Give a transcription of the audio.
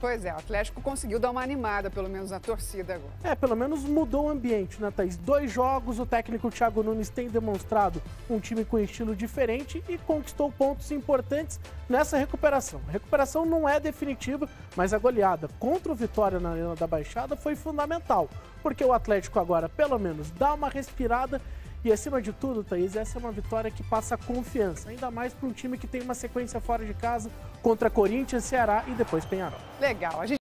Pois é, o Atlético conseguiu dar uma animada, pelo menos na torcida agora. É, pelo menos mudou o ambiente, né, Thaís? Dois jogos, o técnico Thiago Nunes tem demonstrado um time com estilo diferente e conquistou pontos importantes nessa recuperação. A recuperação não é definitiva, mas a goleada contra o Vitória na Arena da Baixada foi fundamental, porque o Atlético agora, pelo menos, dá uma respirada e acima de tudo, Thaís, essa é uma vitória que passa confiança, ainda mais para um time que tem uma sequência fora de casa contra Corinthians, Ceará e depois Penharol. Legal. A gente